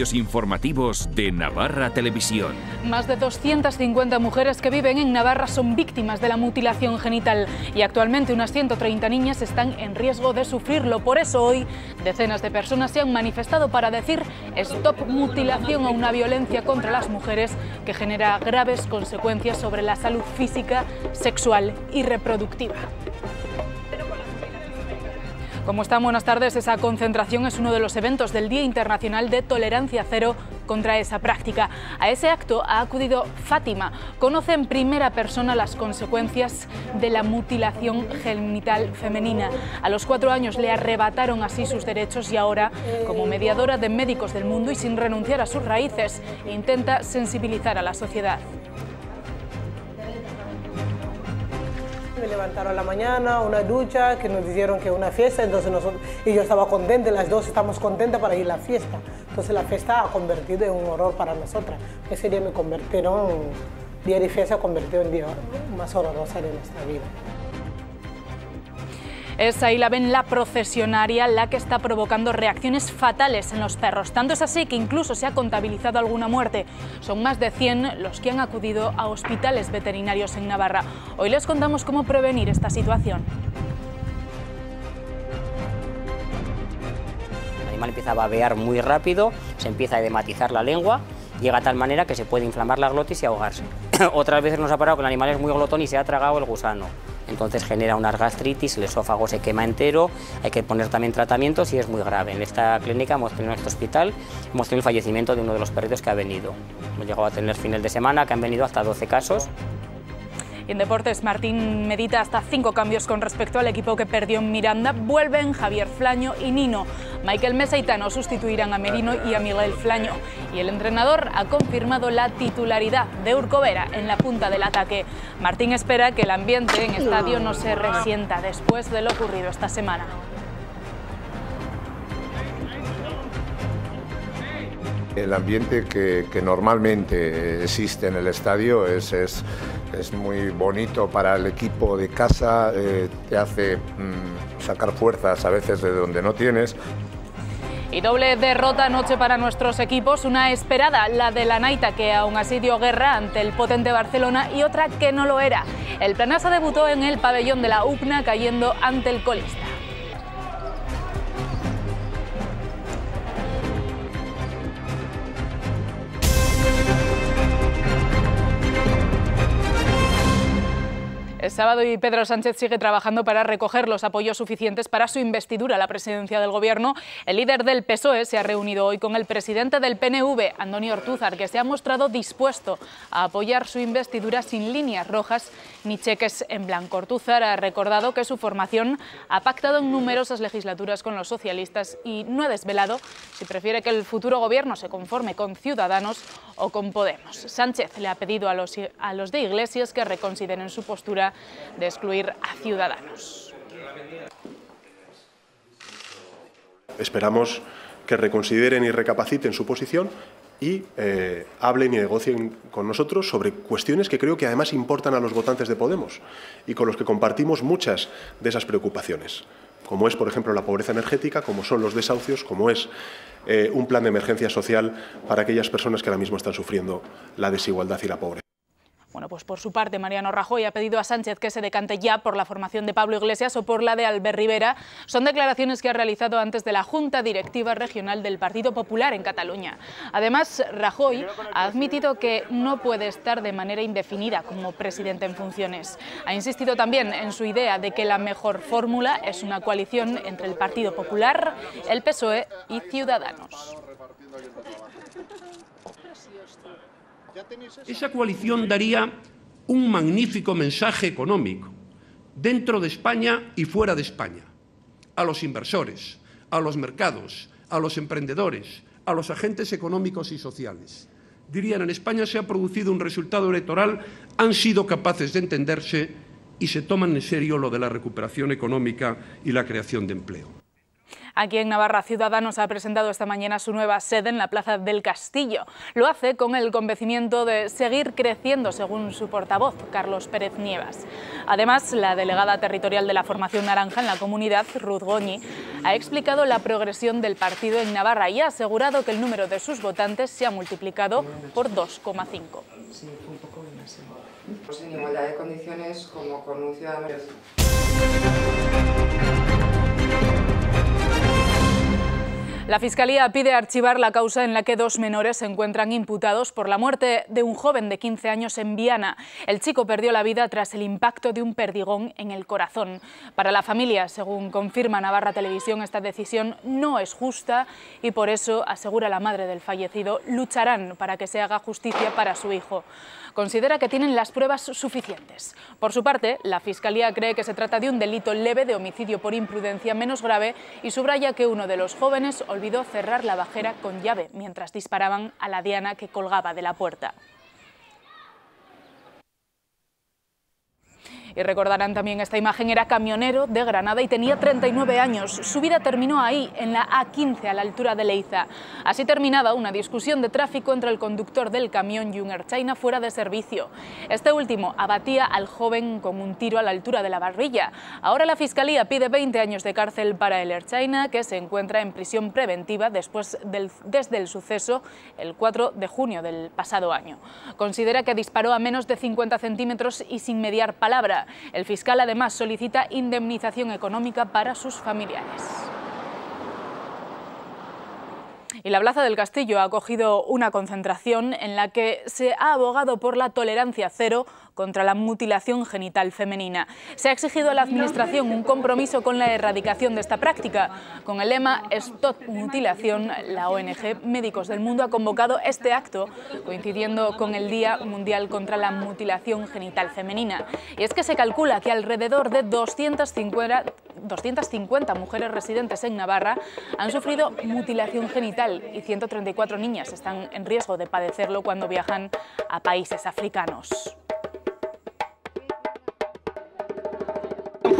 informativos de Navarra Televisión. Más de 250 mujeres que viven en Navarra son víctimas de la mutilación genital y actualmente unas 130 niñas están en riesgo de sufrirlo. Por eso hoy decenas de personas se han manifestado para decir stop mutilación a una violencia contra las mujeres que genera graves consecuencias sobre la salud física, sexual y reproductiva. Como están, buenas tardes. Esa concentración es uno de los eventos del Día Internacional de Tolerancia Cero contra esa práctica. A ese acto ha acudido Fátima. Conoce en primera persona las consecuencias de la mutilación genital femenina. A los cuatro años le arrebataron así sus derechos y ahora, como mediadora de médicos del mundo y sin renunciar a sus raíces, intenta sensibilizar a la sociedad. Me levantaron a la mañana, una ducha, que nos dijeron que una fiesta, entonces nosotros, y yo estaba contenta, las dos estamos contentas para ir a la fiesta. Entonces la fiesta ha convertido en un horror para nosotras. Ese día me convirtieron, día de fiesta convirtió en día más horrorosa de nuestra vida. Es ahí la ven la procesionaria la que está provocando reacciones fatales en los perros. Tanto es así que incluso se ha contabilizado alguna muerte. Son más de 100 los que han acudido a hospitales veterinarios en Navarra. Hoy les contamos cómo prevenir esta situación. El animal empieza a babear muy rápido, se empieza a edematizar la lengua, llega a tal manera que se puede inflamar la glotis y ahogarse. Otras veces nos ha parado que el animal es muy glotón y se ha tragado el gusano entonces genera unas gastritis, el esófago se quema entero, hay que poner también tratamientos y es muy grave. En esta clínica, hemos tenido en este hospital, hemos tenido el fallecimiento de uno de los perritos que ha venido. Hemos llegado a tener fines de semana que han venido hasta 12 casos. En deportes, Martín medita hasta cinco cambios con respecto al equipo que perdió en Miranda. Vuelven Javier Flaño y Nino. Michael Mesa y Tano sustituirán a Merino y a Miguel Flaño. Y el entrenador ha confirmado la titularidad de Urcovera en la punta del ataque. Martín espera que el ambiente en estadio no se resienta después de lo ocurrido esta semana. El ambiente que, normalmente existe en el estadio es, es, es, muy bonito para el equipo de casa, eh, te hace mmm, sacar fuerzas a veces de donde no tienes. Y doble derrota anoche para nuestros equipos, una esperada, la de la Naita, que aún así dio guerra ante el potente Barcelona, y otra que no lo era. El Planasa debutó en el pabellón de la UPNA cayendo ante el colista. El sábado y Pedro Sánchez sigue trabajando para recoger los apoyos suficientes para su investidura a la presidencia del Gobierno. El líder del PSOE se ha reunido hoy con el presidente del PNV, Antonio Ortúzar, que se ha mostrado dispuesto a apoyar su investidura sin líneas rojas ni cheques en blanco. Ortúzar ha recordado que su formación ha pactado en numerosas legislaturas con los socialistas y no ha desvelado si prefiere que el futuro Gobierno se conforme con Ciudadanos o con Podemos. Sánchez le ha pedido a los, a los de Iglesias que reconsideren su postura de excluir a Ciudadanos. Esperamos que reconsideren y recapaciten su posición y eh, hablen y negocien con nosotros sobre cuestiones que creo que además importan a los votantes de Podemos y con los que compartimos muchas de esas preocupaciones, como es, por ejemplo, la pobreza energética, como son los desahucios, como es eh, un plan de emergencia social para aquellas personas que ahora mismo están sufriendo la desigualdad y la pobreza. Bueno, pues por su parte, Mariano Rajoy ha pedido a Sánchez que se decante ya por la formación de Pablo Iglesias o por la de Albert Rivera. Son declaraciones que ha realizado antes de la Junta Directiva Regional del Partido Popular en Cataluña. Además, Rajoy ha admitido que no puede estar de manera indefinida como presidente en funciones. Ha insistido también en su idea de que la mejor fórmula es una coalición entre el Partido Popular, el PSOE y Ciudadanos. Esa coalición daría un magnífico mensaje económico dentro de España y fuera de España, a los inversores, a los mercados, a los emprendedores, a los agentes económicos y sociales. Dirían, en España se ha producido un resultado electoral, han sido capaces de entenderse y se toman en serio lo de la recuperación económica y la creación de empleo. Aquí en Navarra, Ciudadanos ha presentado esta mañana su nueva sede en la Plaza del Castillo. Lo hace con el convencimiento de seguir creciendo, según su portavoz, Carlos Pérez Nievas. Además, la delegada territorial de la Formación Naranja en la comunidad, Ruth Goñi, ha explicado la progresión del partido en Navarra y ha asegurado que el número de sus votantes se ha multiplicado por 2,5. Sí, un igualdad de condiciones como con un ciudadano. La Fiscalía pide archivar la causa en la que dos menores se encuentran imputados por la muerte de un joven de 15 años en Viana. El chico perdió la vida tras el impacto de un perdigón en el corazón. Para la familia, según confirma Navarra Televisión, esta decisión no es justa y por eso, asegura la madre del fallecido, lucharán para que se haga justicia para su hijo considera que tienen las pruebas suficientes. Por su parte, la Fiscalía cree que se trata de un delito leve de homicidio por imprudencia menos grave y subraya que uno de los jóvenes olvidó cerrar la bajera con llave mientras disparaban a la diana que colgaba de la puerta. Y recordarán también esta imagen, era camionero de Granada y tenía 39 años. Su vida terminó ahí, en la A15, a la altura de Leiza. Así terminaba una discusión de tráfico entre el conductor del camión y un China fuera de servicio. Este último abatía al joven con un tiro a la altura de la barbilla. Ahora la Fiscalía pide 20 años de cárcel para el China, que se encuentra en prisión preventiva después del, desde el suceso el 4 de junio del pasado año. Considera que disparó a menos de 50 centímetros y sin mediar palabra. El fiscal además solicita indemnización económica para sus familiares. Y la Plaza del Castillo ha acogido una concentración en la que se ha abogado por la tolerancia cero contra la mutilación genital femenina. Se ha exigido a la Administración un compromiso con la erradicación de esta práctica. Con el lema Stop Mutilación, la ONG Médicos del Mundo ha convocado este acto, coincidiendo con el Día Mundial contra la Mutilación Genital Femenina. Y es que se calcula que alrededor de 250, 250 mujeres residentes en Navarra han sufrido mutilación genital y 134 niñas están en riesgo de padecerlo cuando viajan a países africanos.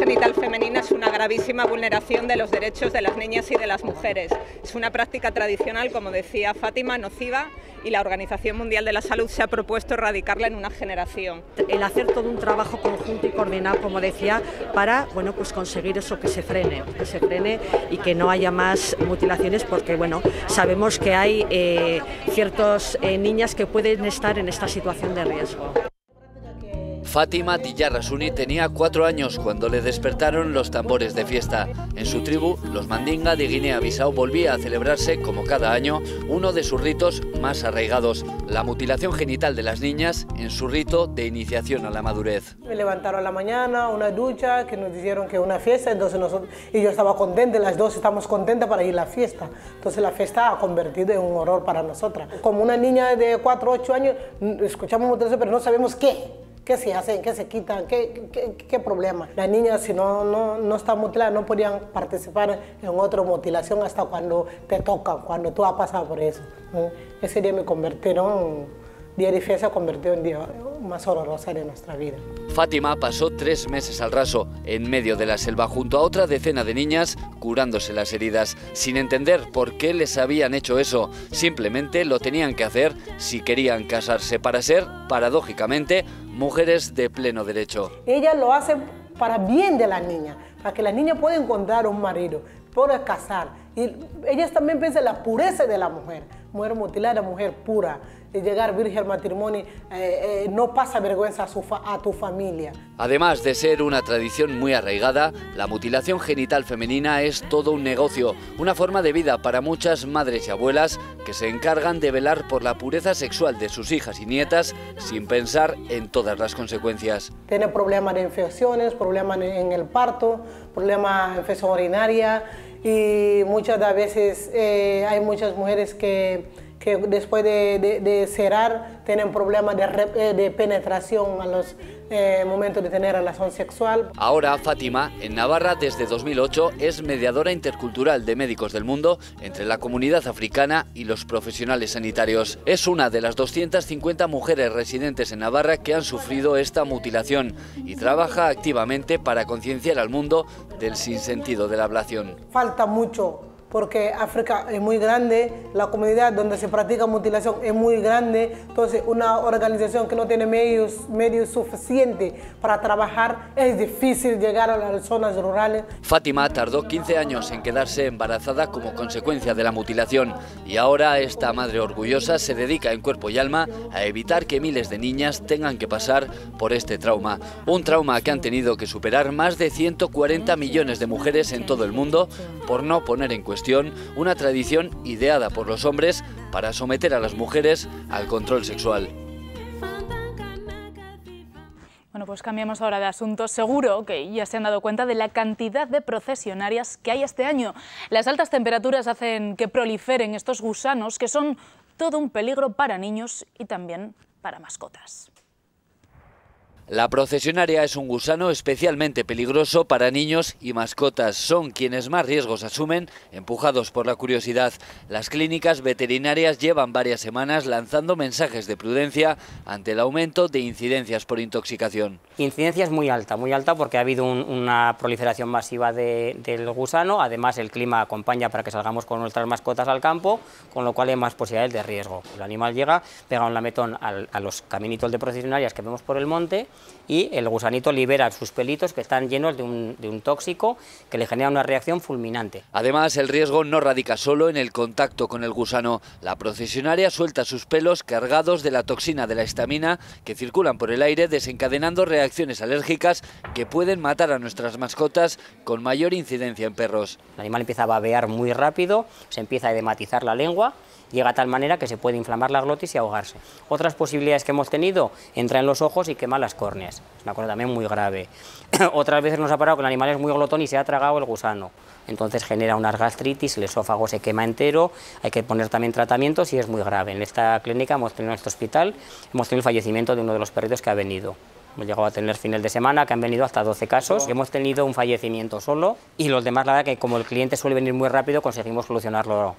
Genital femenina es una gravísima vulneración de los derechos de las niñas y de las mujeres. Es una práctica tradicional, como decía Fátima, nociva y la Organización Mundial de la Salud se ha propuesto erradicarla en una generación. El hacer todo un trabajo conjunto y coordinado, como decía, para bueno, pues conseguir eso que se frene, que se frene y que no haya más mutilaciones, porque bueno, sabemos que hay eh, ciertas eh, niñas que pueden estar en esta situación de riesgo. Fátima Tillarrasuni tenía cuatro años cuando le despertaron los tambores de fiesta. En su tribu, los Mandinga de Guinea-Bissau, volvía a celebrarse, como cada año, uno de sus ritos más arraigados, la mutilación genital de las niñas en su rito de iniciación a la madurez. Me levantaron a la mañana, una ducha, que nos dijeron que una fiesta, entonces nosotros, y yo estaba contenta, las dos estamos contentas para ir a la fiesta. Entonces la fiesta ha convertido en un horror para nosotras. Como una niña de 4 o 8 años, escuchamos mutilación, pero no sabemos qué qué se hacen, qué se quitan, qué, qué, qué problema. Las niñas, si no, no, no están mutiladas, no podían participar en otra mutilación hasta cuando te toca, cuando tú has pasado por eso. Ese día me convirtieron, día de fiesta convirtió en día más horroroso de nuestra vida. Fátima pasó tres meses al raso, en medio de la selva, junto a otra decena de niñas, curándose las heridas, sin entender por qué les habían hecho eso. Simplemente lo tenían que hacer si querían casarse para ser, paradójicamente, mujeres de pleno derecho. Ella lo hace para bien de la niña, para que la niña pueda encontrar un marido, pueda casar. Y ellas también piensan en la pureza de la mujer, mujer mutilada, mujer pura de llegar virgen al matrimonio, eh, eh, no pasa vergüenza a, a tu familia. Además de ser una tradición muy arraigada, la mutilación genital femenina es todo un negocio, una forma de vida para muchas madres y abuelas que se encargan de velar por la pureza sexual de sus hijas y nietas sin pensar en todas las consecuencias. Tiene problemas de infecciones, problemas en el parto, problemas de infección urinaria y muchas veces eh, hay muchas mujeres que que después de, de, cerrar tienen problemas de, eh, de, penetración a los, eh, momento de tener relación sexual. Ahora Fátima, en Navarra desde 2008, es mediadora intercultural de médicos del mundo entre la comunidad africana y los profesionales sanitarios. Es una de las 250 mujeres residentes en Navarra que han sufrido esta mutilación y trabaja activamente para concienciar al mundo del sinsentido de la ablación. Falta mucho porque África es muy grande, la comunidad donde se practica mutilación es muy grande, entonces una organización que no tiene medios, medios suficientes para trabajar es difícil llegar a las zonas rurales. Fátima tardó 15 años en quedarse embarazada como consecuencia de la mutilación y ahora esta madre orgullosa se dedica en cuerpo y alma a evitar que miles de niñas tengan que pasar por este trauma. Un trauma que han tenido que superar más de 140 millones de mujeres en todo el mundo por no poner en cuestión una tradición ideada por los hombres para someter a las mujeres al control sexual. Bueno, pues cambiamos ahora de asunto. Seguro que ya se han dado cuenta de la cantidad de procesionarias que hay este año. Las altas temperaturas hacen que proliferen estos gusanos que son todo un peligro para niños y también para mascotas. La procesionaria es un gusano especialmente peligroso para niños y mascotas. Son quienes más riesgos asumen, empujados por la curiosidad. Las clínicas veterinarias llevan varias semanas lanzando mensajes de prudencia ante el aumento de incidencias por intoxicación. Incidencia es muy alta, muy alta porque ha habido una proliferación masiva del gusano. Además, el clima acompaña para que salgamos con nuestras mascotas al campo, con lo cual hay más posibilidades de riesgo. El animal llega, pega un lametón a los caminitos de procesionarias que vemos por el monte y el gusanito libera sus pelitos que están llenos de un, tóxico que le genera una reacción fulminante. Además, el riesgo no radica solo en el contacto con el gusano. La procesionaria suelta sus pelos cargados de la toxina de la estamina que circulan por el aire desencadenando reacciones alérgicas que pueden matar a nuestras mascotas con mayor incidencia en perros. El animal empieza a babear muy rápido, se empieza a edematizar la lengua llega a tal manera que se puede inflamar la glotis y ahogarse. Otras posibilidades que hemos tenido, entra en los ojos y quema las córneas, es una cosa también muy grave. Otras veces nos ha parado que el animal es muy glotón y se ha tragado el gusano, entonces genera unas gastritis, el esófago se quema entero, hay que poner también tratamientos y es muy grave. En esta clínica hemos tenido en este hospital, hemos tenido el fallecimiento de uno de los perritos que ha venido. Hemos llegado a tener fines de semana que han venido hasta 12 casos. Hemos tenido un fallecimiento solo y los demás, la verdad, que como el cliente suele venir muy rápido, conseguimos solucionarlo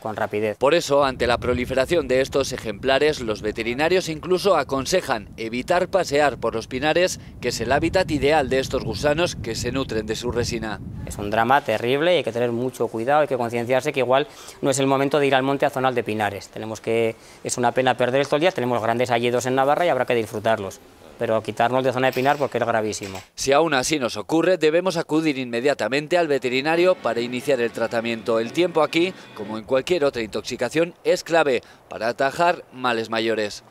con rapidez. Por eso, ante la proliferación de estos ejemplares, los veterinarios incluso aconsejan evitar pasear por los pinares, que es el hábitat ideal de estos gusanos que se nutren de su resina. Es un drama terrible y hay que tener mucho cuidado, hay que concienciarse que igual no es el momento de ir al monte a zonal de pinares. Tenemos que, es una pena perder estos días, tenemos grandes hayedos en Navarra y habrá que disfrutarlos pero quitarnos de zona de pinar porque es gravísimo. Si aún así nos ocurre, debemos acudir inmediatamente al veterinario para iniciar el tratamiento. El tiempo aquí, como en cualquier otra intoxicación, es clave para atajar males mayores.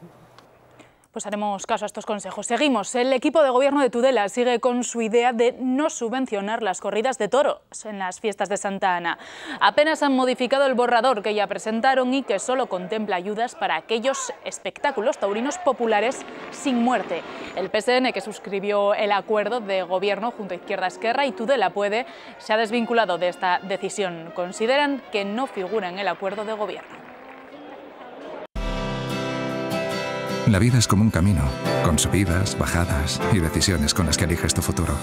Pues haremos caso a estos consejos. Seguimos. El equipo de gobierno de Tudela sigue con su idea de no subvencionar las corridas de toros en las fiestas de Santa Ana. Apenas han modificado el borrador que ya presentaron y que solo contempla ayudas para aquellos espectáculos taurinos populares sin muerte. El PSN, que suscribió el acuerdo de gobierno junto a Izquierda Esquerra y Tudela Puede, se ha desvinculado de esta decisión. Consideran que no figura en el acuerdo de gobierno. La vida es como un camino, con subidas, bajadas y decisiones con las que eliges tu futuro.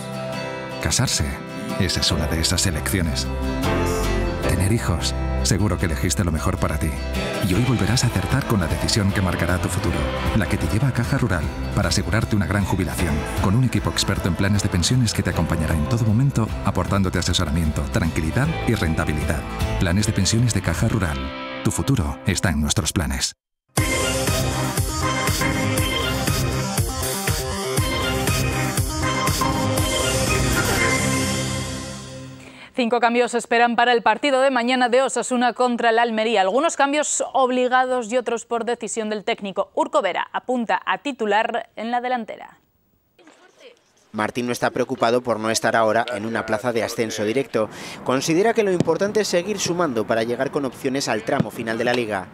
Casarse, esa es una de esas elecciones. Tener hijos, seguro que elegiste lo mejor para ti. Y hoy volverás a acertar con la decisión que marcará tu futuro, la que te lleva a Caja Rural, para asegurarte una gran jubilación, con un equipo experto en planes de pensiones que te acompañará en todo momento, aportándote asesoramiento, tranquilidad y rentabilidad. Planes de pensiones de Caja Rural. Tu futuro está en nuestros planes. Cinco cambios esperan para el partido de mañana de Osasuna contra la Almería. Algunos cambios obligados y otros por decisión del técnico. Urco Vera apunta a titular en la delantera. Martín no está preocupado por no estar ahora en una plaza de ascenso directo. Considera que lo importante es seguir sumando para llegar con opciones al tramo final de la liga.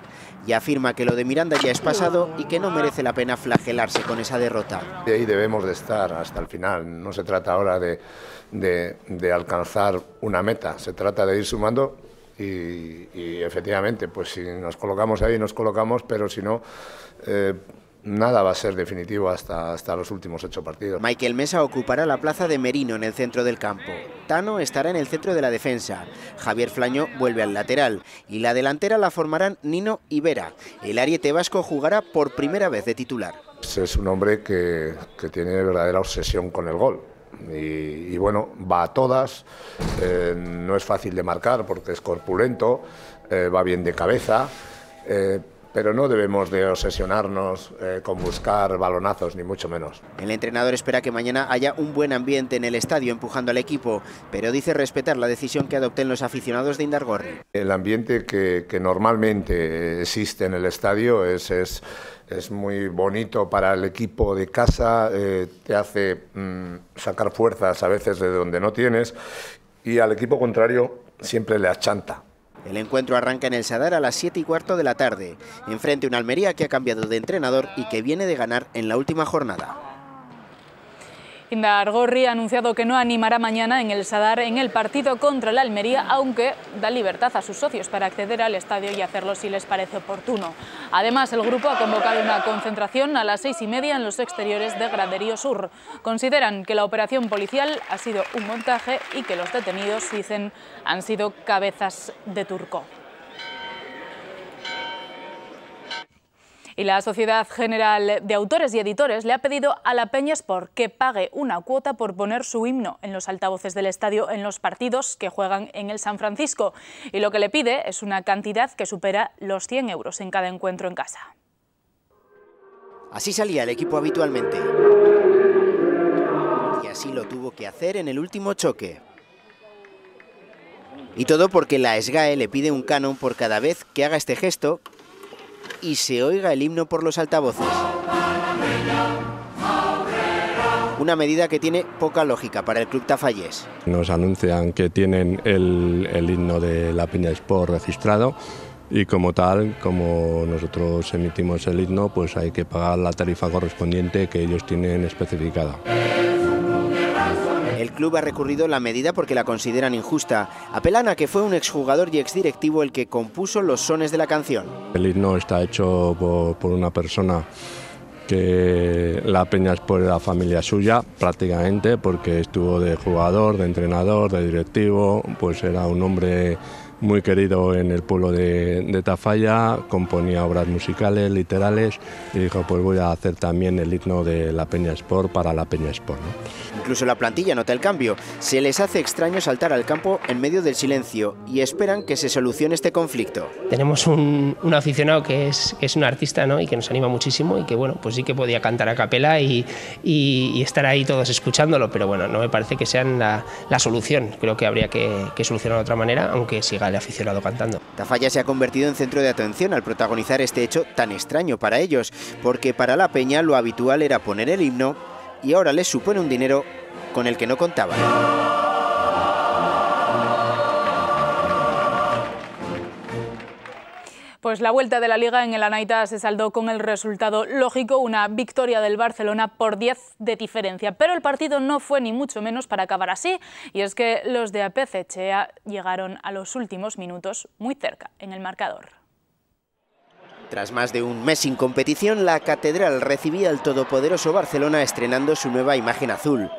Y afirma que lo de Miranda ya es pasado y que no merece la pena flagelarse con esa derrota. De ahí debemos de estar hasta el final. No se trata ahora de alcanzar una meta, se trata de ir sumando y, efectivamente, pues si nos colocamos ahí, nos colocamos, pero si no, eh, nada va a ser definitivo hasta, hasta los últimos ocho partidos. Michael Mesa ocupará la plaza de Merino en el centro del campo. Tano estará en el centro de la defensa. Javier Flaño vuelve al lateral. Y la delantera la formarán Nino y Vera. El ariete vasco jugará por primera vez de titular. Es un hombre que, que tiene verdadera obsesión con el gol. Y, y bueno, va a todas, eh, no es fácil de marcar porque es corpulento, eh, va bien de cabeza, eh, pero no debemos de obsesionarnos eh, con buscar balonazos, ni mucho menos. El entrenador espera que mañana haya un buen ambiente en el estadio empujando al equipo, pero dice respetar la decisión que adopten los aficionados de Indargorri. El ambiente que, que normalmente existe en el estadio es, es, es, muy bonito para el equipo de casa, eh, te hace mmm, sacar fuerzas a veces de donde no tienes y al equipo contrario siempre le achanta. El encuentro arranca en el Sadar a las 7 y cuarto de la tarde, enfrente a una Almería que ha cambiado de entrenador y que viene de ganar en la última jornada. Indar Gorri ha anunciado que no animará mañana en el Sadar en el partido contra el Almería, aunque da libertad a sus socios para acceder al estadio y hacerlo si les parece oportuno. Además, el grupo ha convocado una concentración a las seis y media en los exteriores de Graderío Sur. Consideran que la operación policial ha sido un montaje y que los detenidos, dicen, han sido cabezas de turco. Y la Sociedad General de Autores y Editores le ha pedido a la Peña Sport que pague una cuota por poner su himno en los altavoces del estadio en los partidos que juegan en el San Francisco. Y lo que le pide es una cantidad que supera los 100 euros en cada encuentro en casa. Así salía el equipo habitualmente. Y así lo tuvo que hacer en el último choque. Y todo porque la SGAE le pide un canon por cada vez que haga este gesto y se oiga el himno por los altavoces. Una medida que tiene poca lógica para el club tafallés. Nos anuncian que tienen el, himno de la Peña Sport registrado y como tal, como nosotros emitimos el himno, pues hay que pagar la tarifa correspondiente que ellos tienen especificada. El club ha recurrido la medida porque la consideran injusta. Apelan a que fue un exjugador y exdirectivo el que compuso los sones de la canción. El himno está hecho por, por una persona que la Peña es por la familia suya prácticamente porque estuvo de jugador, de entrenador, de directivo, pues era un hombre muy querido en el pueblo de, de, Tafalla, componía obras musicales, literales, y dijo, pues voy a hacer también el himno de la Peña Sport para la Peña Sport. ¿no? Incluso la plantilla nota el cambio. Se les hace extraño saltar al campo en medio del silencio y esperan que se solucione este conflicto. Tenemos un, un aficionado que es, que es un artista ¿no? y que nos anima muchísimo y que bueno, pues sí que podía cantar a capela y, y, y estar ahí todos escuchándolo, pero bueno, no me parece que sean la, la solución. Creo que habría que, que solucionar de otra manera, aunque siga el aficionado cantando. Tafalla se ha convertido en centro de atención al protagonizar este hecho tan extraño para ellos, porque para la Peña lo habitual era poner el himno y ahora les supone un dinero con el que no contaban. Pues la vuelta de la Liga en el Anaita se saldó con el resultado lógico, una victoria del Barcelona por 10 de diferencia. Pero el partido no fue ni mucho menos para acabar así, y es que los de APC Chea llegaron a los últimos minutos muy cerca en el marcador. Tras más de un mes sin competición, la Catedral recibía al todopoderoso Barcelona estrenando su nueva imagen azul.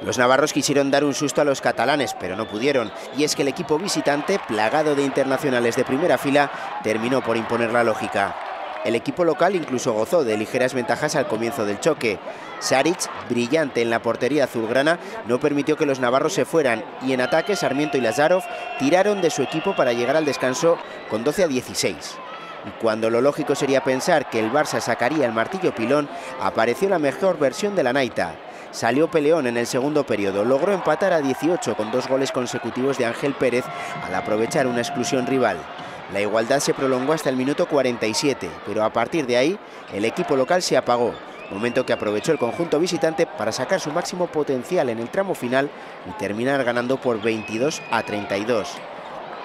Los navarros quisieron dar un susto a los catalanes, pero no pudieron, y es que el equipo visitante, plagado de internacionales de primera fila, terminó por imponer la lógica. El equipo local incluso gozó de ligeras ventajas al comienzo del choque. Saric, brillante en la portería azulgrana, no permitió que los navarros se fueran y en ataque Sarmiento y Lazarov tiraron de su equipo para llegar al descanso con 12 a 16. Y cuando lo lógico sería pensar que el Barça sacaría el martillo pilón, apareció la mejor versión de la Naita. Salió peleón en el segundo periodo, logró empatar a 18 con dos goles consecutivos de Ángel Pérez al aprovechar una exclusión rival. La igualdad se prolongó hasta el minuto 47, pero a partir de ahí el equipo local se apagó, momento que aprovechó el conjunto visitante para sacar su máximo potencial en el tramo final y terminar ganando por 22 a 32.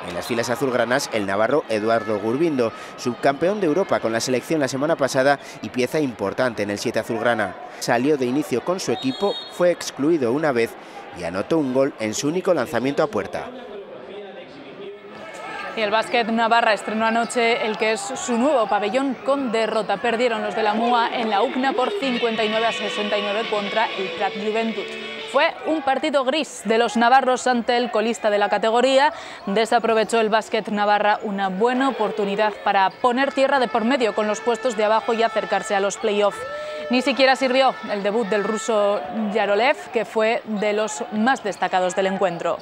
En las filas azulgranas, el navarro Eduardo Gurbindo, subcampeón de Europa con la selección la semana pasada y pieza importante en el 7 azulgrana. Salió de inicio con su equipo, fue excluido una vez y anotó un gol en su único lanzamiento a puerta. Y el básquet Navarra estrenó anoche el que es su nuevo pabellón con derrota. Perdieron los de la MUA en la UCNA por 59 a 69 contra el Prat Juventud. Fue un partido gris de los navarros ante el colista de la categoría. Desaprovechó el básquet Navarra una buena oportunidad para poner tierra de por medio con los puestos de abajo y acercarse a los playoffs. Ni siquiera sirvió el debut del ruso Yarolev, que fue de los más destacados del encuentro.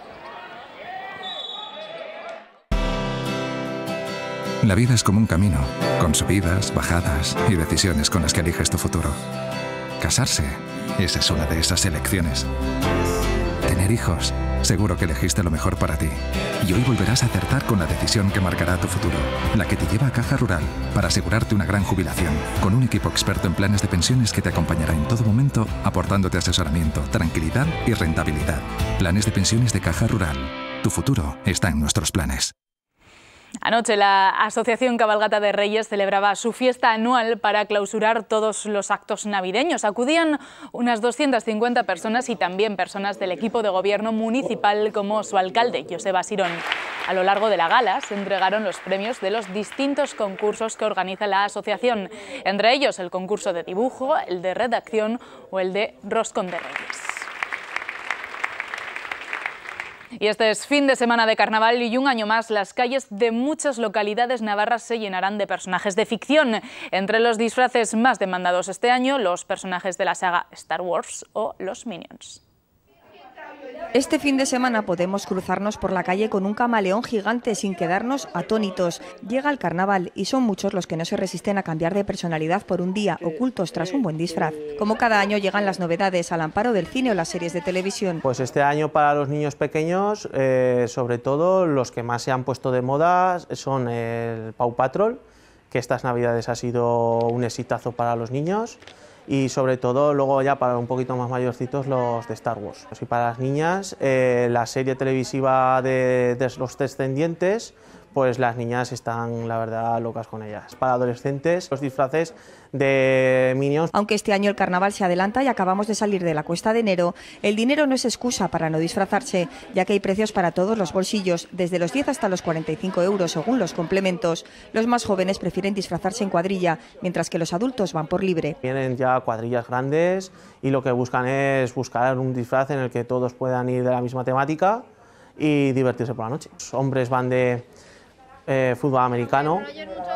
La vida es como un camino, con subidas, bajadas y decisiones con las que eliges tu futuro. Casarse, esa es una de esas elecciones. Tener hijos, seguro que elegiste lo mejor para ti. Y hoy volverás a acertar con la decisión que marcará tu futuro, la que te lleva a Caja Rural para asegurarte una gran jubilación, con un equipo experto en planes de pensiones que te acompañará en todo momento, aportándote asesoramiento, tranquilidad y rentabilidad. Planes de pensiones de Caja Rural. Tu futuro está en nuestros planes. Anoche la Asociación Cabalgata de Reyes celebraba su fiesta anual para clausurar todos los actos navideños. Acudían unas 250 personas y también personas del equipo de gobierno municipal como su alcalde, Joseba Sirón. A lo largo de la gala se entregaron los premios de los distintos concursos que organiza la asociación, entre ellos el concurso de dibujo, el de redacción o el de roscón de reyes. Y este es fin de semana de carnaval y un año más las calles de muchas localidades navarras se llenarán de personajes de ficción. Entre los disfraces más demandados este año, los personajes de la saga Star Wars o los Minions. Este fin de semana podemos cruzarnos por la calle con un camaleón gigante sin quedarnos atónitos. Llega el carnaval y son muchos los que no se resisten a cambiar de personalidad por un día, ocultos tras un buen disfraz. Como cada año llegan las novedades al amparo del cine o las series de televisión. Pues este año para los niños pequeños, eh, sobre todo los que más se han puesto de moda son el Pau Patrol, que estas navidades ha sido un exitazo para los niños y sobre todo luego ya para un poquito más mayorcitos los de Star Wars. Y para las niñas eh, la serie televisiva de, de los descendientes pues las niñas están, la verdad, locas con ellas. Para adolescentes, los disfraces de Minions. Aunque este año el carnaval se adelanta y acabamos de salir de la cuesta de enero, el dinero no es excusa para no disfrazarse, ya que hay precios para todos los bolsillos, desde los 10 hasta los 45 euros según los complementos. Los más jóvenes prefieren disfrazarse en cuadrilla, mientras que los adultos van por libre. Vienen ya cuadrillas grandes y lo que buscan es buscar un disfraz en el que todos puedan ir de la misma temática y divertirse por la noche. Los hombres van de eh, fútbol americano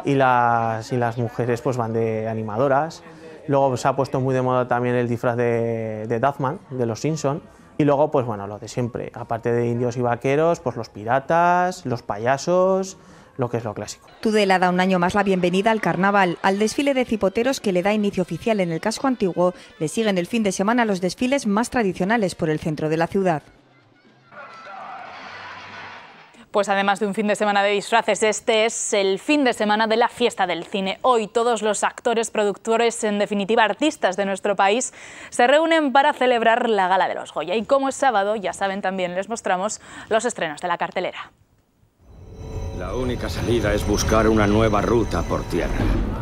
y las, y las mujeres pues van de animadoras. Luego se ha puesto muy de moda también el disfraz de, de Duffman, de los Simpson. Y luego, pues bueno, lo de siempre. Aparte de indios y vaqueros, pues los piratas, los payasos, lo que es lo clásico. Tudela da un año más la bienvenida al carnaval, al desfile de cipoteros que le da inicio oficial en el casco antiguo. Le siguen el fin de semana los desfiles más tradicionales por el centro de la ciudad. Pues además de un fin de semana de disfraces, este es el fin de semana de la fiesta del cine. Hoy todos los actores, productores, en definitiva artistas de nuestro país, se reúnen para celebrar la Gala de los Goya. Y como es sábado, ya saben, también les mostramos los estrenos de la cartelera. La única salida es buscar una nueva ruta por tierra.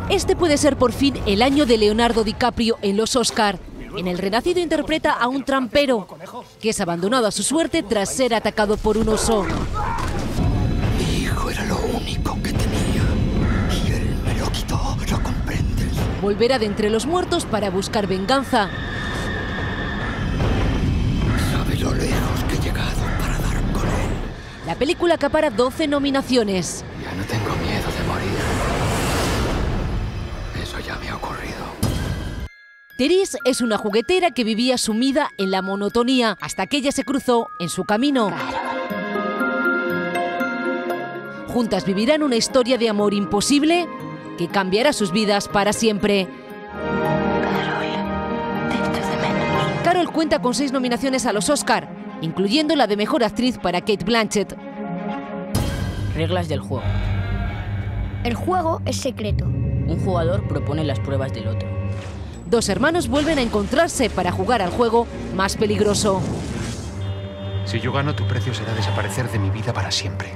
Este puede ser por fin el año de Leonardo DiCaprio en los Oscar. En el Renacido interpreta a un trampero que es abandonado a su suerte tras ser atacado por un oso. Mi hijo era lo único que tenía y él me lo quitó, ¿lo comprendes? Volverá de entre los muertos para buscar venganza. Sabe lo lejos que he llegado para dar con él. La película acapara 12 nominaciones. Ya no tengo Therese es una juguetera que vivía sumida en la monotonía hasta que ella se cruzó en su camino. Juntas vivirán una historia de amor imposible que cambiará sus vidas para siempre. Carol cuenta con seis nominaciones a los Oscar, incluyendo la de Mejor Actriz para Kate Blanchett. Reglas del juego. El juego es secreto. Un jugador propone las pruebas del otro. Dos hermanos vuelven a encontrarse para jugar al juego más peligroso. Si yo gano, tu precio será desaparecer de mi vida para siempre.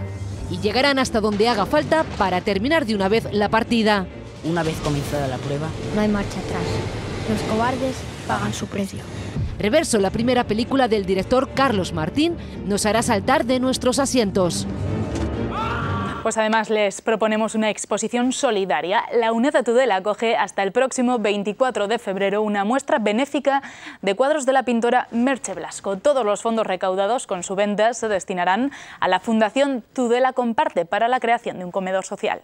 Y llegarán hasta donde haga falta para terminar de una vez la partida. Una vez comenzada la prueba, No hay marcha atrás. Los cobardes pagan su precio. Reverso, la primera película del director Carlos Martín, nos hará saltar de nuestros asientos. Pues además les proponemos una exposición solidaria. La UNED de Tudela acoge hasta el próximo 24 de febrero una muestra benéfica de cuadros de la pintora Merche Blasco. Todos los fondos recaudados con su venta se destinarán a la Fundación Tudela Comparte para la creación de un comedor social.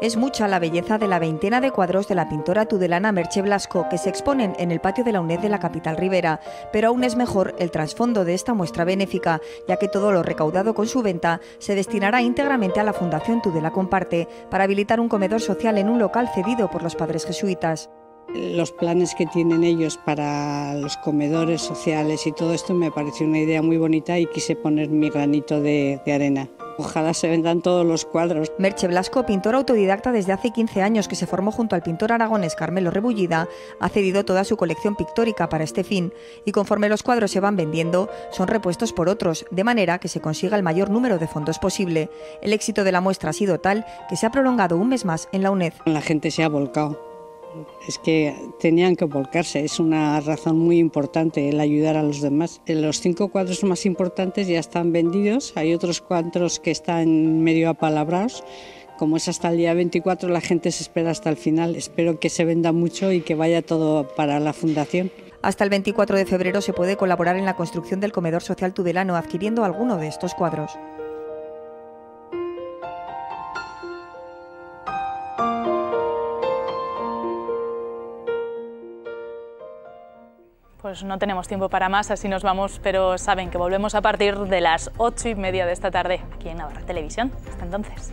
Es mucha la belleza de la veintena de cuadros de la pintora tudelana Merche Blasco que se exponen en el patio de la UNED de la capital ribera, pero aún es mejor el trasfondo de esta muestra benéfica, ya que todo lo recaudado con su venta se destinará íntegramente a la Fundación Tudela Comparte para habilitar un comedor social en un local cedido por los padres jesuitas. Los planes que tienen ellos para los comedores sociales y todo esto me pareció una idea muy bonita y quise poner mi granito de, de arena. Ojalá se vendan todos los cuadros. Merche Blasco, pintor autodidacta desde hace 15 años que se formó junto al pintor aragonés Carmelo Rebullida, ha cedido toda su colección pictórica para este fin y conforme los cuadros se van vendiendo, son repuestos por otros, de manera que se consiga el mayor número de fondos posible. El éxito de la muestra ha sido tal que se ha prolongado un mes más en la UNED. La gente se ha volcado es que tenían que volcarse, es una razón muy importante el ayudar a los demás. Los cinco cuadros más importantes ya están vendidos, hay otros cuadros que están medio apalabrados. Como es hasta el día 24, la gente se espera hasta el final. Espero que se venda mucho y que vaya todo para la fundación. Hasta el 24 de febrero se puede colaborar en la construcción del comedor social tudelano adquiriendo alguno de estos cuadros. Pues no tenemos tiempo para más, así nos vamos, pero saben que volvemos a partir de las ocho y media de esta tarde aquí en Navarra Televisión. Hasta entonces.